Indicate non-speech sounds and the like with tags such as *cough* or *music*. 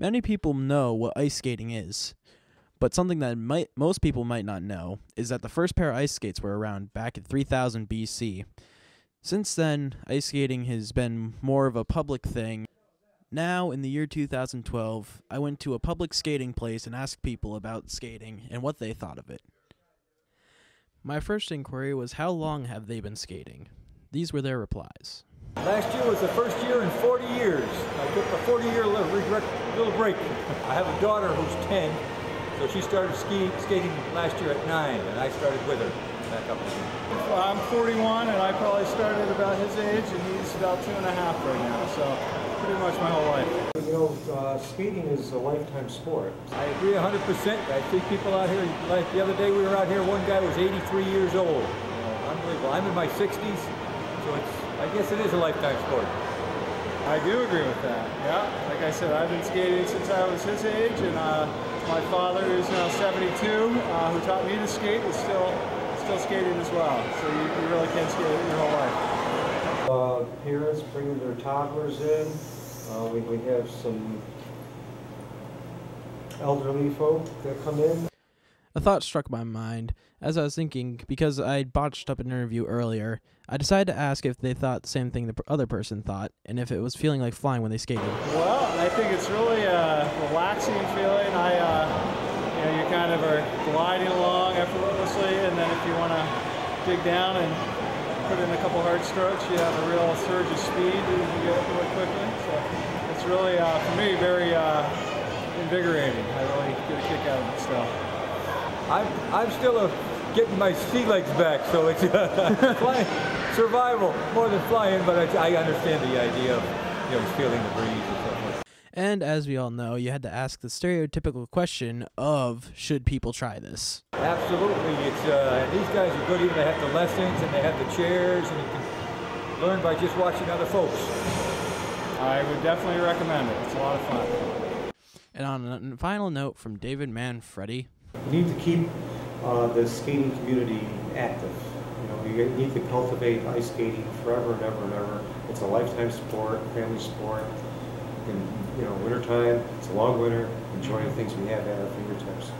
Many people know what ice skating is, but something that might most people might not know is that the first pair of ice skates were around back in 3000 BC. Since then, ice skating has been more of a public thing. Now, in the year 2012, I went to a public skating place and asked people about skating and what they thought of it. My first inquiry was how long have they been skating? These were their replies. Last year was the first year in 40 years. I took a 40 year little break. I have a daughter who's 10, so she started skiing, skating last year at 9, and I started with her back up again. Well, I'm 41, and I probably started about his age, and he's about two and a half right now, so pretty much my whole life. You know, uh, skating is a lifetime sport. I agree 100%. I see people out here, like the other day we were out here, one guy was 83 years old. You unbelievable. I'm in my 60s, so it's, I guess it is a lifetime sport. I do agree with that, yeah. Like I said, I've been skating since I was his age, and uh, my father, who's now 72, uh, who taught me to skate, is still still skating as well. So you, you really can skate your whole life. Uh, parents bringing their toddlers in. Uh, we, we have some elderly folk that come in. A thought struck my mind as I was thinking because I botched up an interview earlier. I decided to ask if they thought the same thing the other person thought and if it was feeling like flying when they skated. Well, I think it's really a relaxing feeling. I, uh, you know, you kind of are gliding along effortlessly, and then if you want to dig down and put in a couple hard strokes, you have a real surge of speed and you can get up really quickly. So it's really, uh, for me, very uh, invigorating. I really get a kick out of it still. I'm, I'm still a, getting my sea legs back, so it's *laughs* flying, survival more than flying, but I, I understand the idea of you know, feeling the breeze and so forth. And as we all know, you had to ask the stereotypical question of should people try this? Absolutely. It's uh, these guys are good. Even they have the lessons and they have the chairs, and you can learn by just watching other folks. I would definitely recommend it. It's a lot of fun. And on a final note from David Manfredi, We need to keep uh, the skating community active. You know, we need to cultivate ice skating forever and ever and ever. It's a lifetime sport, family sport. In you know, wintertime, it's a long winter. Enjoy the things we have at our fingertips.